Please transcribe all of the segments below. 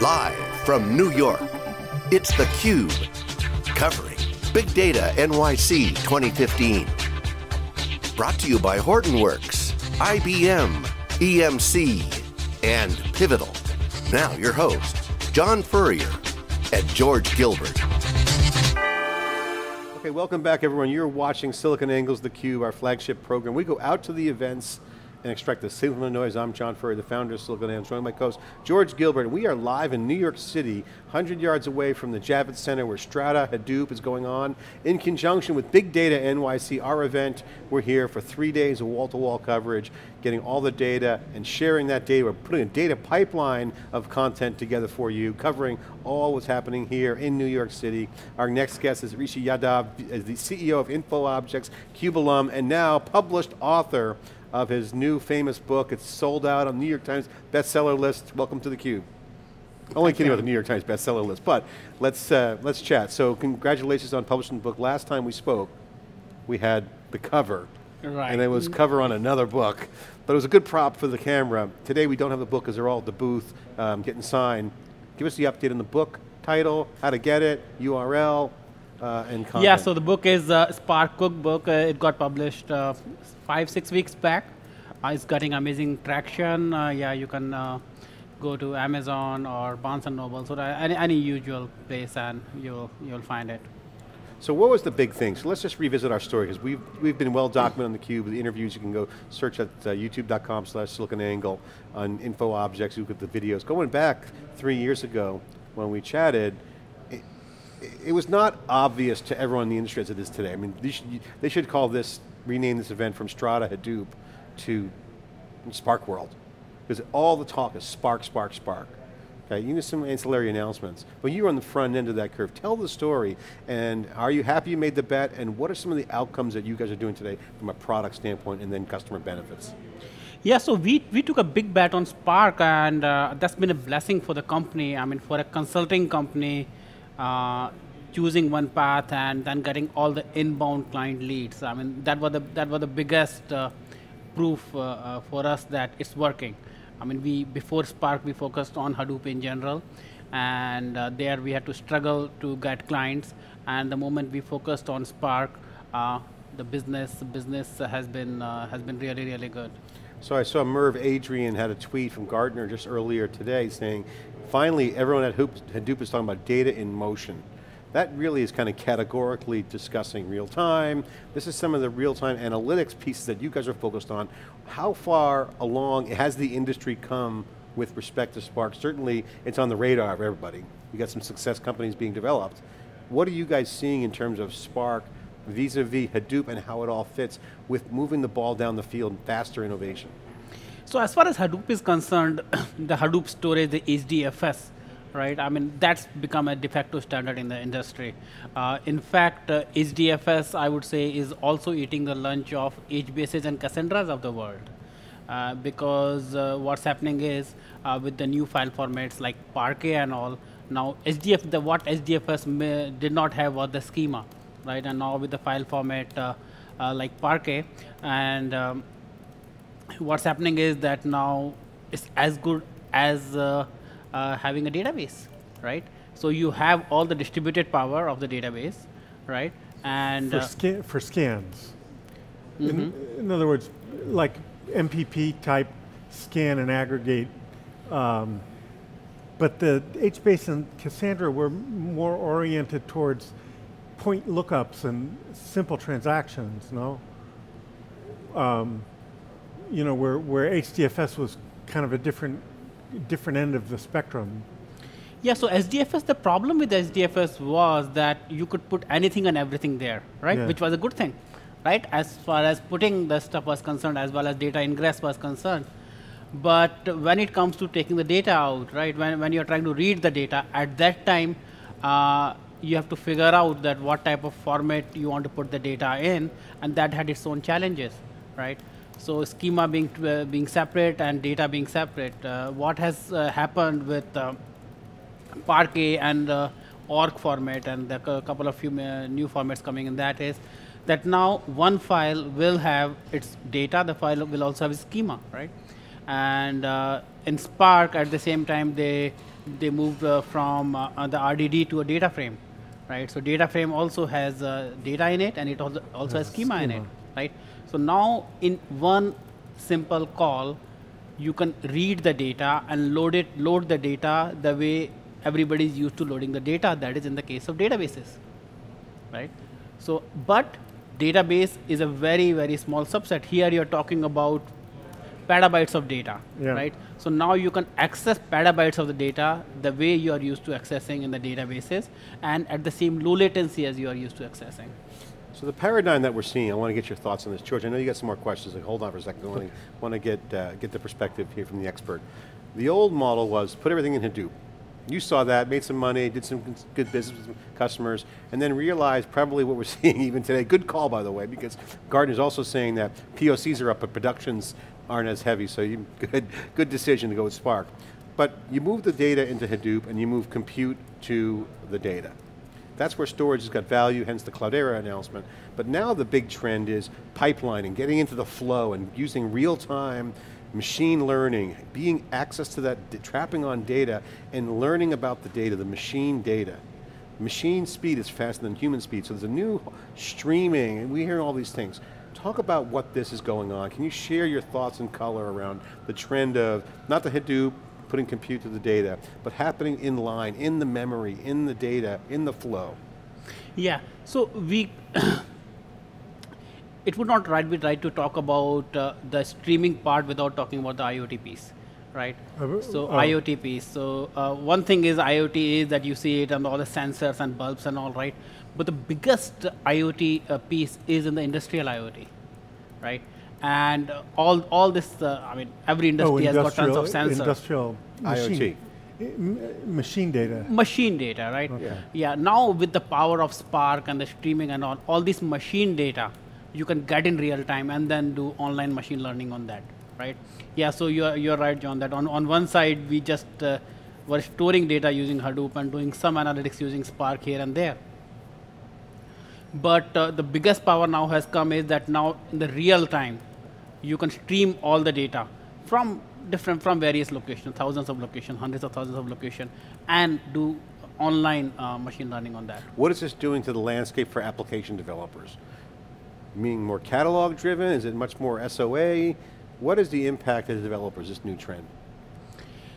Live from New York, it's theCUBE, covering Big Data NYC 2015. Brought to you by Hortonworks, IBM, EMC, and Pivotal. Now your host, John Furrier and George Gilbert. Okay, welcome back everyone. You're watching SiliconANGLE's theCUBE, our flagship program. We go out to the events and extract the signal from the noise. I'm John Furrier, the founder of SiliconANGLE, joined by co-host George Gilbert. We are live in New York City, 100 yards away from the Javits Center where Strata Hadoop is going on. In conjunction with Big Data NYC, our event, we're here for three days of wall-to-wall -wall coverage, getting all the data and sharing that data. We're putting a data pipeline of content together for you, covering all what's happening here in New York City. Our next guest is Rishi Yadav, the CEO of InfoObjects, CUBE alum, and now published author of his new famous book. It's sold out on New York Times bestseller list. Welcome to theCUBE. Only kidding about the New York Times bestseller list, but let's, uh, let's chat. So congratulations on publishing the book. Last time we spoke, we had the cover. Right. And it was cover on another book. But it was a good prop for the camera. Today we don't have the book because they're all at the booth um, getting signed. Give us the update on the book, title, how to get it, URL, uh, and content. Yeah, so the book is uh, Spark Cookbook. Uh, it got published uh, five, six weeks back. Uh, it's getting amazing traction. Uh, yeah, you can go to Amazon or Barnes & Noble, so any, any usual place and you'll, you'll find it. So what was the big thing? So let's just revisit our story, because we've, we've been well documented on theCUBE, the interviews, you can go search at uh, youtube.com slash siliconangle on InfoObjects, you look at the videos. Going back three years ago, when we chatted, it was not obvious to everyone in the industry as it is today. I mean, they should, they should call this, rename this event from Strata Hadoop to Spark World. Because all the talk is Spark, Spark, Spark. Okay, even some ancillary announcements. But you're on the front end of that curve. Tell the story, and are you happy you made the bet, and what are some of the outcomes that you guys are doing today from a product standpoint and then customer benefits? Yeah, so we, we took a big bet on Spark, and uh, that's been a blessing for the company. I mean, for a consulting company, uh, choosing one path and then getting all the inbound client leads. I mean, that was the, that was the biggest uh, proof uh, uh, for us that it's working. I mean, we before Spark, we focused on Hadoop in general, and uh, there we had to struggle to get clients. And the moment we focused on Spark, the business business has been has been really really good. So I saw Merv Adrian had a tweet from Gartner just earlier today saying, finally everyone at Hadoop is talking about data in motion. That really is kind of categorically discussing real time. This is some of the real time analytics pieces that you guys are focused on. How far along has the industry come with respect to Spark? Certainly it's on the radar of everybody. You got some success companies being developed. What are you guys seeing in terms of Spark vis-a-vis -vis Hadoop and how it all fits with moving the ball down the field, faster innovation? So as far as Hadoop is concerned, the Hadoop storage, the HDFS, right? I mean, that's become a de facto standard in the industry. Uh, in fact, uh, HDFS, I would say, is also eating the lunch of HBases and Cassandras of the world. Uh, because uh, what's happening is, uh, with the new file formats like Parquet and all, now HDF, the, what HDFS may, did not have was the schema right? And now with the file format uh, like Parquet, and um, what's happening is that now it's as good as uh, having a database, right? So you have all the distributed power of the database, right? And for, scan, for scans. Mm -hmm. in, mm-hmm. in, other words, like MPP type scan and aggregate. Um, but the HBase and Cassandra were more oriented towards point lookups and simple transactions, no? Um, you know, where, where HDFS was kind of a different, different end of the spectrum. Yeah, so HDFS, the problem with HDFS was that you could put anything and everything there, right? Yeah. Which was a good thing, right? As far as putting the stuff was concerned, as well as data ingress was concerned. But when it comes to taking the data out, right, when, when you're trying to read the data, at that time, uh, you have to figure out that what type of format you want to put the data in, and that had its own challenges, right? So schema being uh, being separate and data being separate. Uh, what has uh, happened with uh, Parquet and uh, ORC format and a couple of few uh, new formats coming in that is that now one file will have its data, the file will also have a schema, right? And in Spark at the same time they they moved uh, from uh, the RDD to a data frame, right? So data frame also has uh, data in it, and it also also has schema, schema in it, right? So now in one simple call, you can read the data and load it, load the data the way everybody is used to loading the data. That is in the case of databases, right? So, but database is a very, very small subset. Here you're talking about petabytes of data, yeah. right? So now you can access petabytes of the data the way you are used to accessing in the databases and at the same low latency as you are used to accessing. So the paradigm that we're seeing, I want to get your thoughts on this. George, I know you got some more questions. Like, hold on for a second. I want to, want to get, uh, get the perspective here from the expert. The old model was put everything in Hadoop. You saw that, made some money, did some good business with customers, and then realized probably what we're seeing even today. Good call, by the way, because Gartner's also saying that POCs are up, but productions aren't as heavy, so you, good, good decision to go with Spark. But you move the data into Hadoop and you move compute to the data. That's where storage has got value, hence the Cloudera announcement. But now the big trend is pipelining, getting into the flow and using real-time machine learning, being access to that, trapping on data and learning about the data, the machine data. Machine speed is faster than human speed, so there's a new streaming, and we hear all these things. Talk about what this is going on. Can you share your thoughts and color around the trend of, not the Hadoop, putting compute to the data, but happening in line, in the memory, in the data, in the flow. Yeah, so we, it would not right, be right to talk about uh, the streaming part without talking about the IoT piece, right? Uh, so uh, IoT piece. So uh, one thing is IoT is that you see it and all the sensors and bulbs and all, right? But the biggest IoT uh, piece is in the industrial IoT, right? And all all this. Uh, I mean, every industry oh, has got tons of sensors. Industrial machine. IoT. Machine data. Machine data, right? Okay. Yeah. yeah. Now with the power of Spark and the streaming and all, all this machine data, you can get in real time and then do online machine learning on that, right? Yeah. So you're you're right, John. That on on one side we just uh, were storing data using Hadoop and doing some analytics using Spark here and there. But uh, the biggest power now has come is that now in the real time, you can stream all the data from different from various locations, thousands of locations, hundreds of thousands of locations, and do online uh, machine learning on that. What is this doing to the landscape for application developers? Meaning more catalog driven? Is it much more SOA? What is the impact of the developers, this new trend?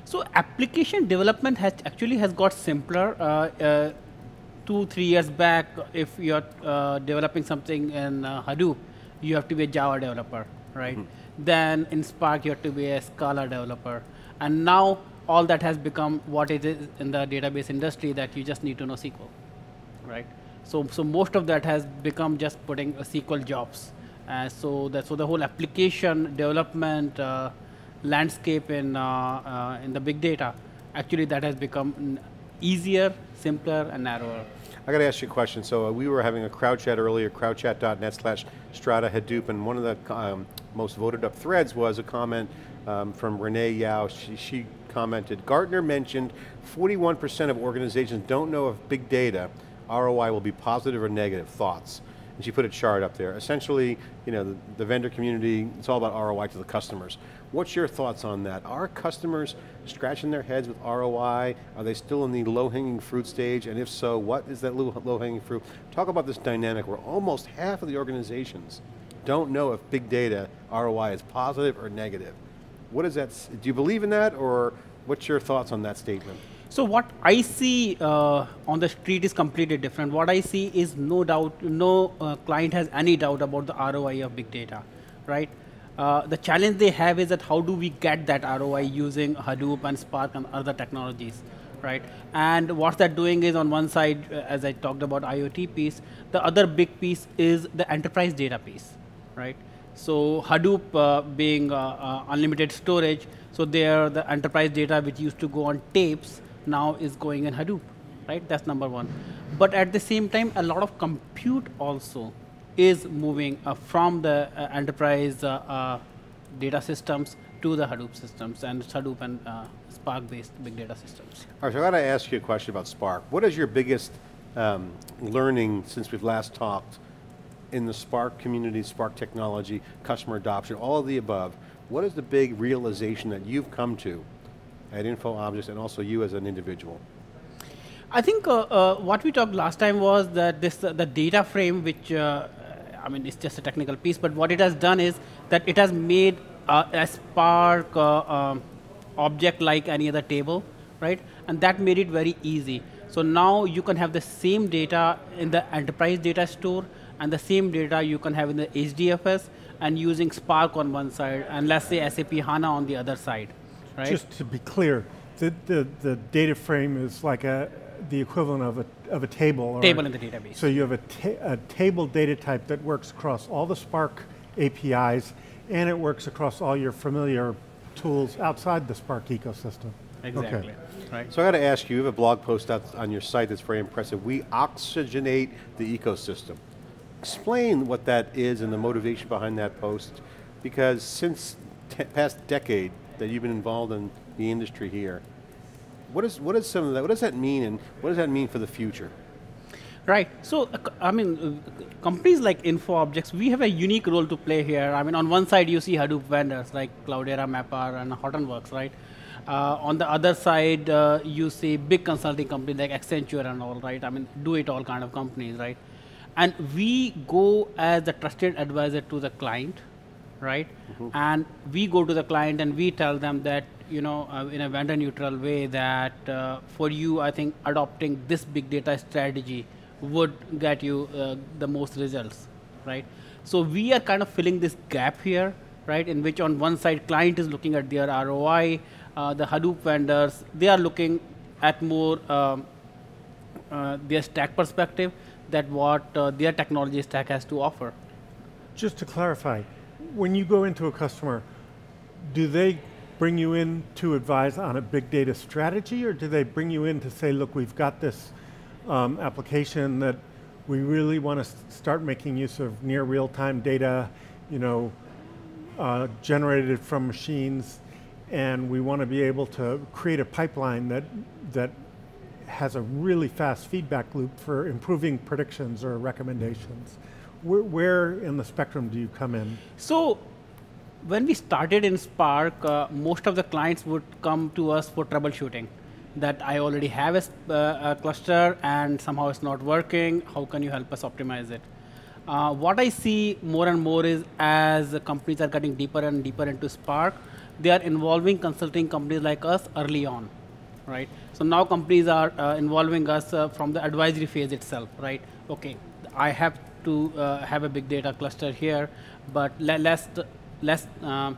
So application development has actually has got simpler. Uh, uh, two, three years back, if you're uh, developing something in uh, Hadoop, you have to be a Java developer right? Mm-hmm. Then in Spark, you have to be a Scala developer. And now all that has become what it is in the database industry that you just need to know SQL, right? So, so most of that has become just putting SQL jobs. Uh, so, that, so the whole application development uh, landscape in, uh, uh in the big data, actually that has become easier, simpler, and narrower. I got to ask you a question. So uh, we were having a crowd chat earlier, crowdchat.net slash strata Hadoop, and one of the um, most voted up threads was a comment um, from Renee Yao. She, she commented, Gartner mentioned 41% of organizations don't know if big data ROI will be positive or negative. Thoughts? And she put a chart up there. Essentially, you know, the, the vendor community, it's all about ROI to the customers. What's your thoughts on that? Are customers scratching their heads with ROI? Are they still in the low-hanging fruit stage? And if so, what is that low-hanging fruit? Talk about this dynamic where almost half of the organizations don't know if big data ROI is positive or negative. What is that, do you believe in that or what's your thoughts on that statement? So what I see uh, on the street is completely different. What I see is no doubt, no uh, client has any doubt about the ROI of big data, right? Uh, the challenge they have is that how do we get that ROI using Hadoop and Spark and other technologies, right? And what they're doing is on one side, uh, as I talked about IoT piece, the other big piece is the enterprise data piece, right? So Hadoop uh, being uh, uh, unlimited storage, so there the enterprise data which used to go on tapes now is going in Hadoop, right? That's number one. But at the same time, a lot of compute also is moving uh, from the uh, enterprise data systems to the Hadoop systems and Hadoop and Spark-based big data systems. All right, so I got to ask you a question about Spark. What is your biggest um, learning since we've last talked in the Spark community, Spark technology, customer adoption, all of the above? What is the big realization that you've come to at InfoObjects and also you as an individual? I think uh, uh, what we talked last time was that this uh, the data frame, which uh, I mean, it's just a technical piece, but what it has done is that it has made uh, a Spark uh, um, object like any other table, right? And that made it very easy. So now you can have the same data in the enterprise data store and the same data you can have in the HDFS and using Spark on one side and let's say SAP HANA on the other side, right? Just to be clear, the, the, the data frame is like a, the equivalent of a, of a table. Table in the database. So you have a, ta a table data type that works across all the Spark APIs and it works across all your familiar tools outside the Spark ecosystem. Exactly. Okay. Right. So I got to ask you, you have a blog post out on your site that's very impressive. We oxygenate the ecosystem. Explain what that is and the motivation behind that post, because since past decade that you've been involved in the industry here, what is what is some of that? What does that mean, and what does that mean for the future? Right. So, uh, I mean, uh, companies like InfoObjects, we have a unique role to play here. I mean, on one side, you see Hadoop vendors like Cloudera, MapR, and Hortonworks, right? Uh, on the other side, uh, you see big consulting companies like Accenture and all, right? I mean, do it all kind of companies, right? And we go as the trusted advisor to the client, right? Mm-hmm. And we go to the client and we tell them that, you know, uh, in a vendor neutral way, that uh, for you, I think adopting this big data strategy would get you uh, the most results, right? So we are kind of filling this gap here, right? In which on one side, client is looking at their ROI, the Hadoop vendors, they are looking at more um, uh, their stack perspective that what uh, their technology stack has to offer. Just to clarify, when you go into a customer, do they bring you in to advise on a big data strategy or do they bring you in to say, look, we've got this um, application that we really want to start making use of near real-time data, you know, uh, generated from machines and we want to be able to create a pipeline that, that has a really fast feedback loop for improving predictions or recommendations. Where, where in the spectrum do you come in? So, when we started in Spark, uh, most of the clients would come to us for troubleshooting. That I already have a, uh, a, cluster and somehow it's not working. How can you help us optimize it? Uh, what I see more and more is as companies are getting deeper and deeper into Spark, they are involving consulting companies like us early on, right? So now companies are uh, involving us uh, from the advisory phase itself, right? Okay, I have to uh, have a big data cluster here, but le let's let's uh,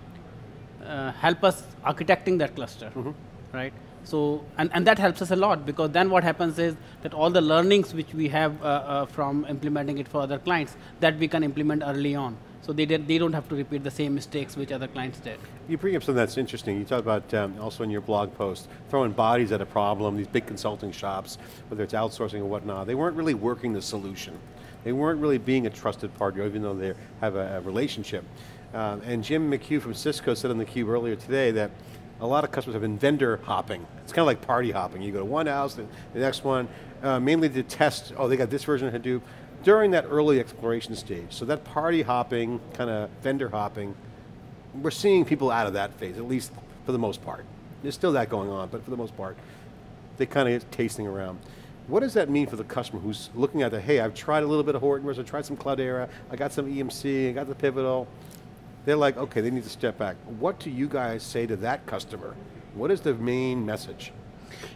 uh, help us architecting that cluster, mm -hmm. right? So and, and that helps us a lot because then what happens is that all the learnings which we have uh, from implementing it for other clients that we can implement early on. So they, did, they don't have to repeat the same mistakes which other clients did. You bring up something that's interesting. You talk about, um, also in your blog post, throwing bodies at a problem, these big consulting shops, whether it's outsourcing or whatnot, they weren't really working the solution. They weren't really being a trusted partner, even though they have a, a relationship. Um, and Jim McHugh from Cisco said on theCUBE earlier today that a lot of customers have been vendor hopping. It's kind of like party hopping. You go to one house, the, the next one, uh, mainly to test, oh, they got this version of Hadoop during that early exploration stage. So that party hopping, kind of vendor hopping, we're seeing people out of that phase, at least for the most part. There's still that going on, but for the most part, they kind of tasting around. What does that mean for the customer who's looking at the, hey, I've tried a little bit of Hortonworks, I've tried some Cloudera, I got some EMC, I got the Pivotal. They're like, okay, they need to step back. What do you guys say to that customer? What is the main message?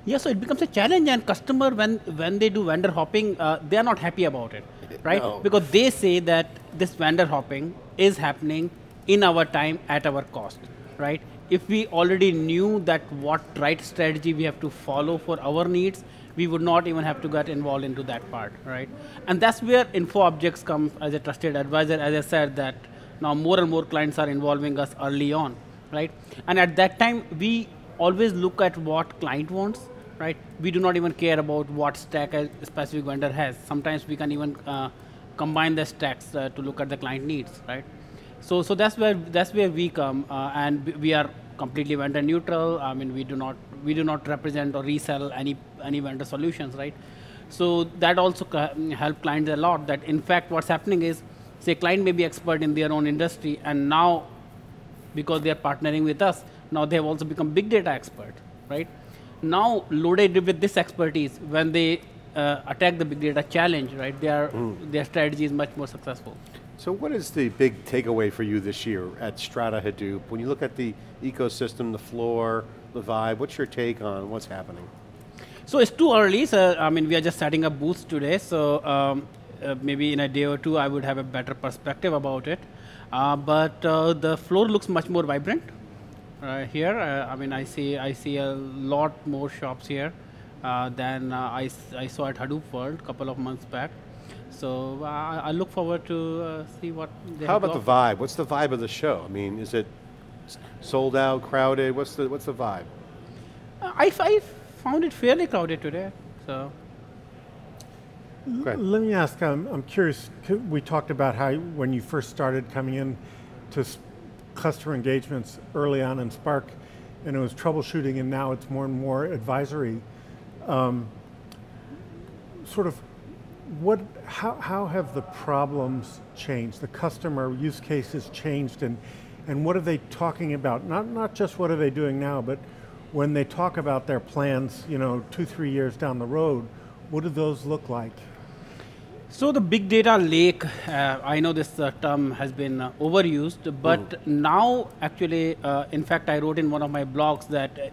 Yeah, so it becomes a challenge, and customer when when they do vendor hopping, uh, they are not happy about it, right? No. Because they say that this vendor hopping is happening in our time at our cost, right? If we already knew that what right strategy we have to follow for our needs, we would not even have to get involved into that part, right? And that's where InfoObjects comes as a trusted advisor. As I said, that now more and more clients are involving us early on, right? And at that time, we always look at what client wants, right? We do not even care about what stack a specific vendor has. Sometimes we can even uh, combine the stacks uh, to look at the client needs, right? So, so that's where that's where we come, uh, and we are completely vendor neutral. I mean, we do not we do not represent or resell any any vendor solutions, right? So that also help clients a lot. That in fact, what's happening is, say, client may be expert in their own industry, and now because they are partnering with us, now they have also become big data expert, right? Now, loaded with this expertise, when they uh, attack the big data challenge, right, their, mm. their strategy is much more successful. So what is the big takeaway for you this year at Strata Hadoop? When you look at the ecosystem, the floor, the vibe, what's your take on what's happening? So it's too early, so I mean, we are just setting up booths today, so um, uh, maybe in a day or two I would have a better perspective about it. Uh, but uh, the floor looks much more vibrant uh, here. Uh, I mean, I see I see a lot more shops here uh, than I, I saw at Hadoop World a couple of months back. So I look forward to see what. How about the vibe? What's the vibe of the show? I mean, is it sold out, crowded? What's the what's the vibe? I, I found it fairly crowded today. So. Let me ask, um, I'm curious, we talked about how when you first started coming in to customer engagements early on in Spark, and it was troubleshooting, and now it's more and more advisory. Um, sort of, what, how, how have the problems changed? The customer use cases changed, and, and what are they talking about? Not, not just what are they doing now, but when they talk about their plans, you know, two, three years down the road, what do those look like? So the big data lake, uh, I know this uh, term has been uh, overused, but mm. now actually, uh, in fact, I wrote in one of my blogs that